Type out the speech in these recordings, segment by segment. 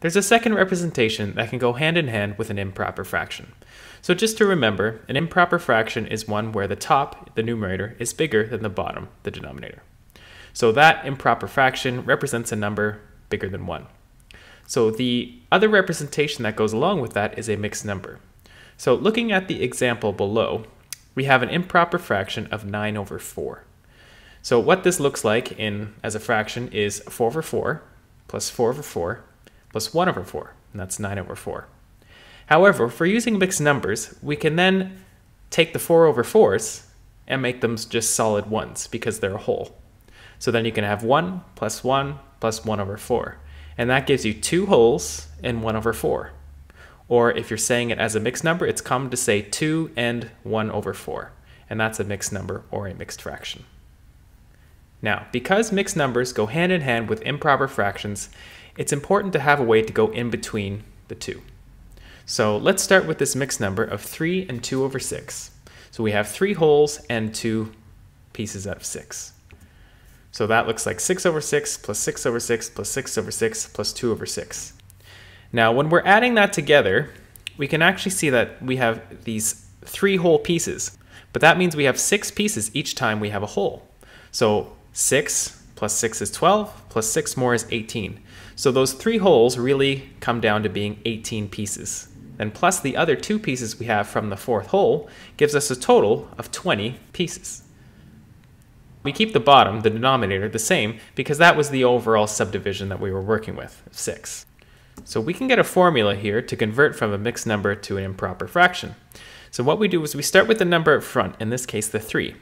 There's a second representation that can go hand in hand with an improper fraction. So just to remember, an improper fraction is one where the top, the numerator, is bigger than the bottom, the denominator. So that improper fraction represents a number bigger than 1. So the other representation that goes along with that is a mixed number. So looking at the example below, we have an improper fraction of 9 over 4. So what this looks like in as a fraction is 4 over 4 plus 4 over 4 plus 1 over 4, and that's 9 over 4. However, for using mixed numbers, we can then take the 4 over 4s and make them just solid ones because they're a whole. So then you can have 1 plus 1 plus 1 over 4. And that gives you two wholes and 1 over 4. Or if you're saying it as a mixed number, it's common to say 2 and 1 over 4. And that's a mixed number or a mixed fraction. Now, because mixed numbers go hand in hand with improper fractions, it's important to have a way to go in between the two. So let's start with this mixed number of 3 and 2 over 6. So we have 3 wholes and 2 pieces out of 6. So that looks like 6 over 6 plus 6 over 6 plus 6 over 6 plus 2 over 6. Now when we're adding that together, we can actually see that we have these three whole pieces. But that means we have 6 pieces each time we have a whole. So 6 plus 6 is 12, plus 6 more is 18. So those three wholes really come down to being 18 pieces. Then plus the other two pieces we have from the fourth whole gives us a total of 20 pieces. We keep the bottom, the denominator, the same because that was the overall subdivision that we were working with, 6. So we can get a formula here to convert from a mixed number to an improper fraction. So what we do is we start with the number up front, in this case the 3,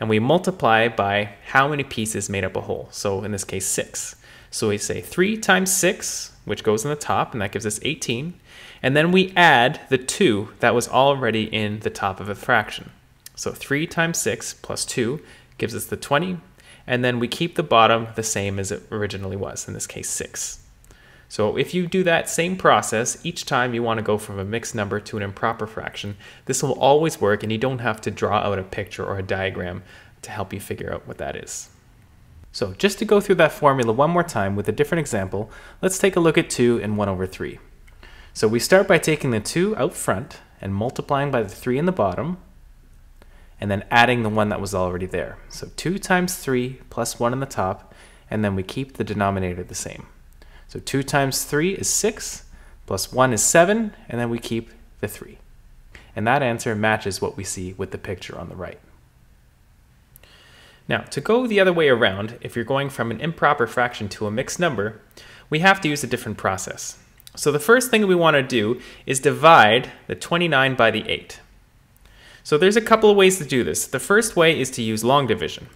and we multiply by how many pieces made up a whole. So in this case 6. So we say 3 times 6, which goes on the top, and that gives us 18. And then we add the 2 that was already in the top of a fraction. So 3 times 6 plus 2 gives us the 20. And then we keep the bottom the same as it originally was, in this case 6. So if you do that same process each time you want to go from a mixed number to an improper fraction, this will always work and you don't have to draw out a picture or a diagram to help you figure out what that is. So just to go through that formula one more time with a different example, let's take a look at 2 and 1 over 3. So we start by taking the 2 out front and multiplying by the 3 in the bottom, and then adding the 1 that was already there. So 2 times 3 plus 1 in the top, and then we keep the denominator the same. So 2 times 3 is 6, plus 1 is 7, and then we keep the 3. And that answer matches what we see with the picture on the right. Now, to go the other way around, if you're going from an improper fraction to a mixed number, we have to use a different process. So the first thing we want to do is divide the 29 by the 8. So there's a couple of ways to do this. The first way is to use long division.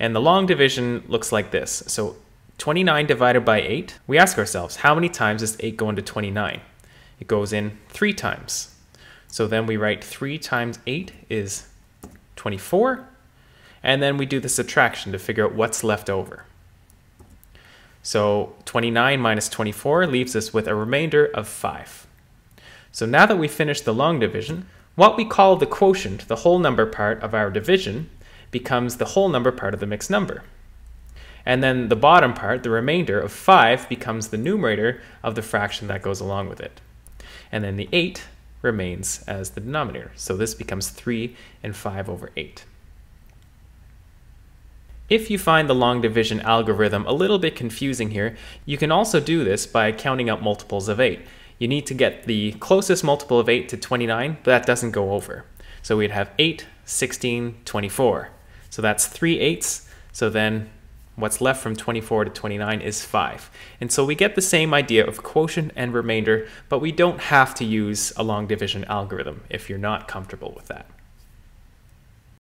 And the long division looks like this. So 29 divided by 8, we ask ourselves, how many times does 8 go into 29? It goes in 3 times. So then we write 3 times 8 is 24, and then we do the subtraction to figure out what's left over. So 29 minus 24 leaves us with a remainder of 5. So now that we've finished the long division, what we call the quotient, the whole number part of our division, becomes the whole number part of the mixed number. And then the bottom part, the remainder of 5, becomes the numerator of the fraction that goes along with it. And then the 8 remains as the denominator. So this becomes 3 and 5 over 8. If you find the long division algorithm a little bit confusing here, you can also do this by counting up multiples of 8. You need to get the closest multiple of 8 to 29, but that doesn't go over. So we'd have 8, 16, 24. So that's 3 eighths. So then what's left from 24 to 29 is 5. And so we get the same idea of quotient and remainder, but we don't have to use a long division algorithm if you're not comfortable with that.